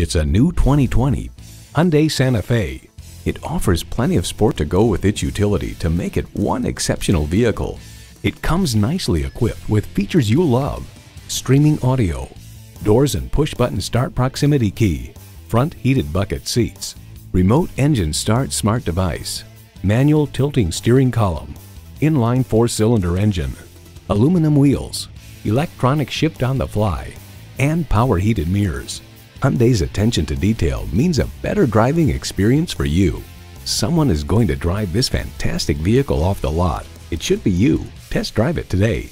It's a new 2020 Hyundai Santa Fe. It offers plenty of sport to go with its utility to make it one exceptional vehicle. It comes nicely equipped with features you love. Streaming audio, doors and push-button start proximity key, front heated bucket seats, remote engine start smart device, manual tilting steering column, inline four-cylinder engine, aluminum wheels, electronic shift on the fly, and power heated mirrors. Hyundai's attention to detail means a better driving experience for you. Someone is going to drive this fantastic vehicle off the lot. It should be you. Test drive it today.